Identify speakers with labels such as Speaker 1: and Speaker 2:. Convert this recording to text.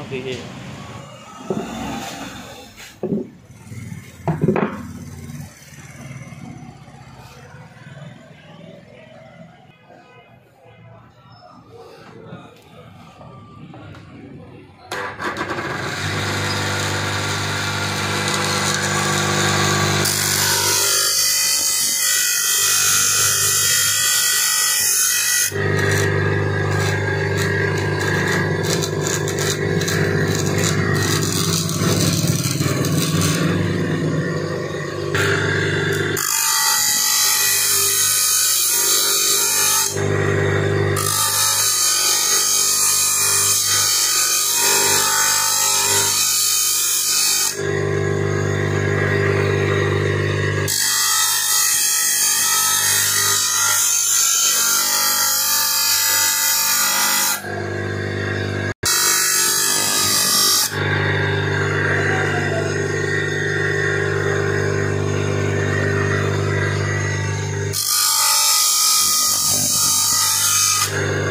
Speaker 1: Okay. Mm-hmm.